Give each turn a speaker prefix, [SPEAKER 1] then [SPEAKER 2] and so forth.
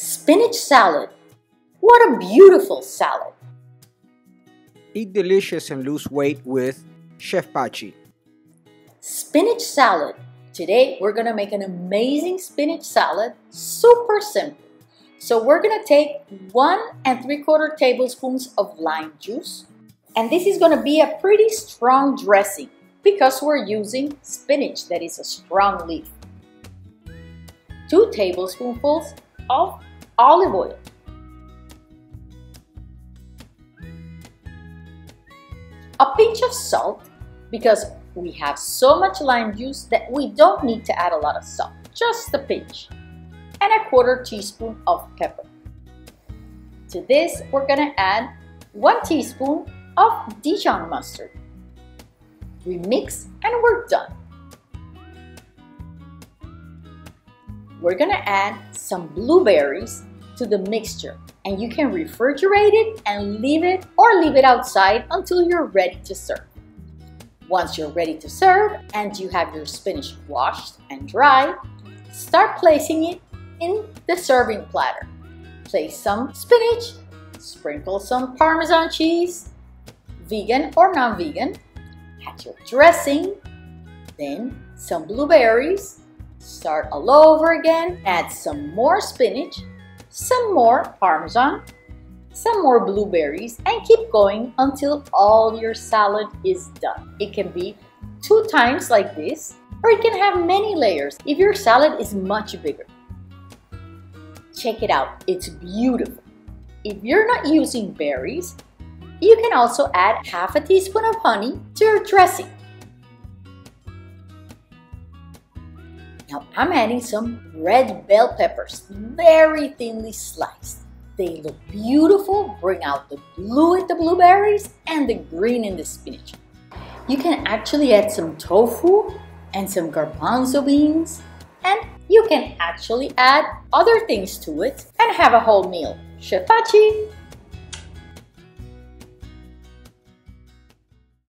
[SPEAKER 1] Spinach salad. What a beautiful salad.
[SPEAKER 2] Eat delicious and lose weight with Chef Pachi.
[SPEAKER 1] Spinach salad. Today we're gonna make an amazing spinach salad, super simple. So we're gonna take one and three quarter tablespoons of lime juice. And this is gonna be a pretty strong dressing because we're using spinach that is a strong leaf. Two tablespoonfuls of olive oil. A pinch of salt because we have so much lime juice that we don't need to add a lot of salt, just a pinch. And a quarter teaspoon of pepper. To this, we're gonna add one teaspoon of Dijon mustard. We mix and we're done. We're gonna add some blueberries to the mixture and you can refrigerate it and leave it or leave it outside until you're ready to serve. Once you're ready to serve and you have your spinach washed and dry, start placing it in the serving platter. Place some spinach, sprinkle some Parmesan cheese, vegan or non-vegan, add your dressing, then some blueberries, start all over again, add some more spinach, some more parmesan, some more blueberries, and keep going until all your salad is done. It can be two times like this, or it can have many layers if your salad is much bigger. Check it out, it's beautiful. If you're not using berries, you can also add half a teaspoon of honey to your dressing. Now I'm adding some red bell peppers, very thinly sliced. They look beautiful, bring out the blue in the blueberries and the green in the spinach. You can actually add some tofu and some garbanzo beans and you can actually add other things to it and have a whole meal. Chef Pachi!